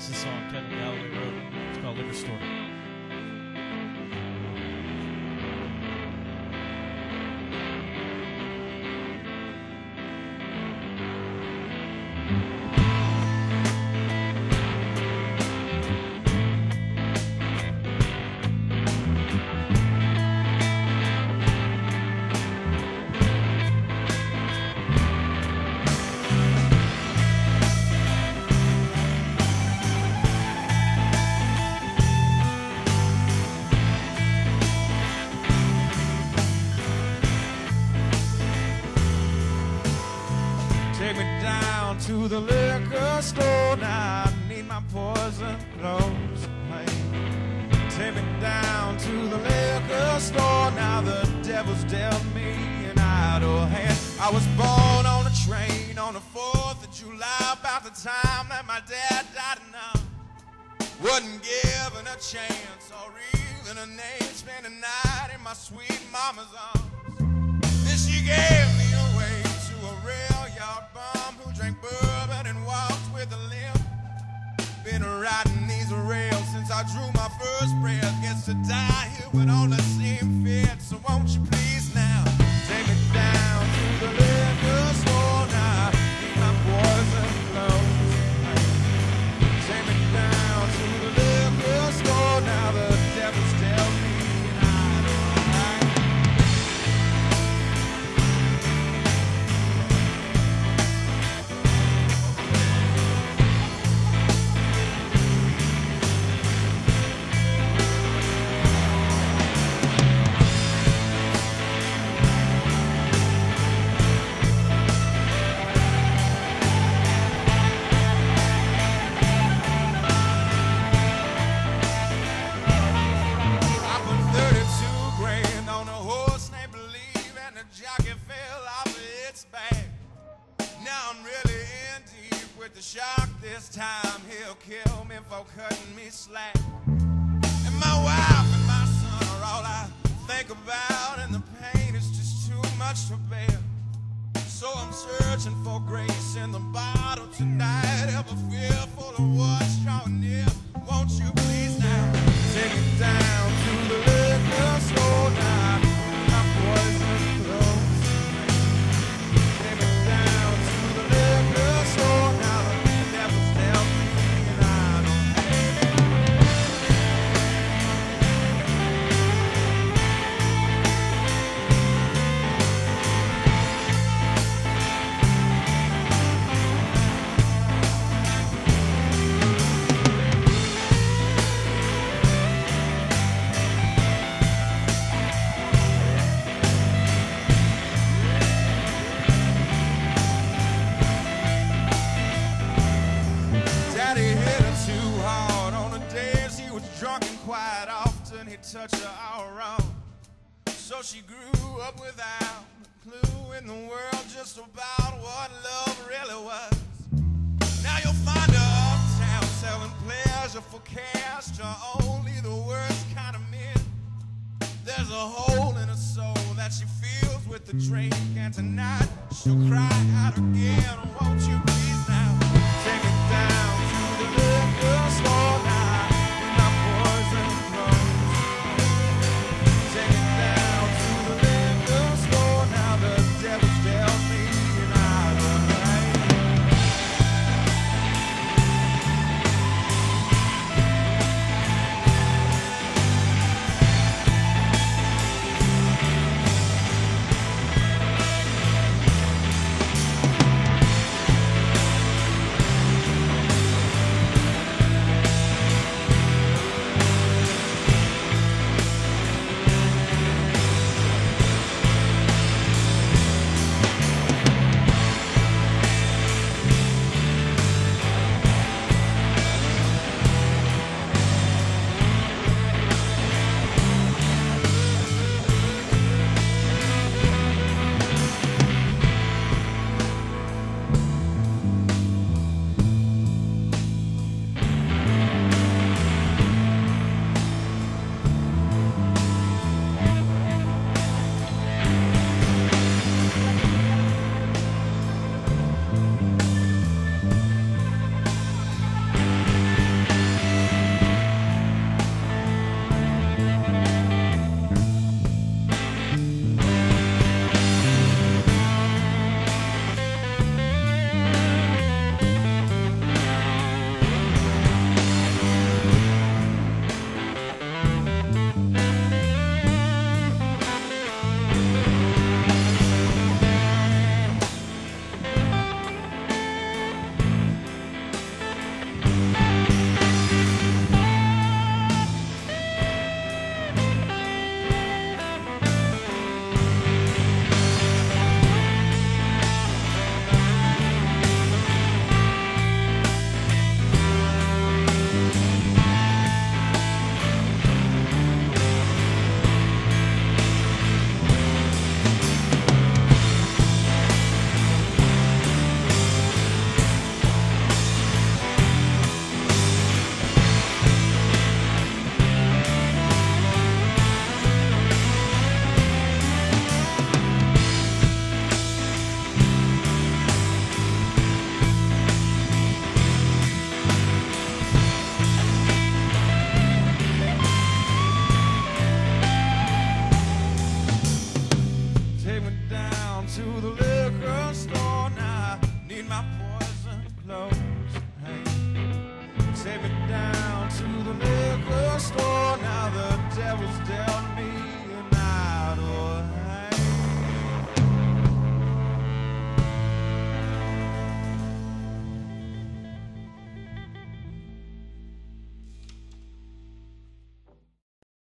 This is a song Kevin Galloway wrote. It's called Liquor Store. To the liquor store now. I need my poison clothes. Hey. Take me down to the liquor store now. The devil's dealt me an idle hand. I was born on a train on the 4th of July, about the time that my dad died. And I wasn't given a chance or even a name. Spent a night in my sweet mama's arms. Then she gave riding these rails since I drew my first breath. Gets to die here with all the the jockey fell off its back. Now I'm really in deep with the shark this time. He'll kill me for cutting me slack. And my wife and my son are all I think about, and the pain is just too much to bear. So I'm searching for grace in the bottle tonight, ever fearful of what's touch her all wrong. So she grew up without a clue in the world just about what love really was. Now you'll find her uptown selling pleasure for cash to only the worst kind of men. There's a hole in her soul that she feels with the drink, and tonight she'll cry out again. To the liquor store now. I need my poison clothes.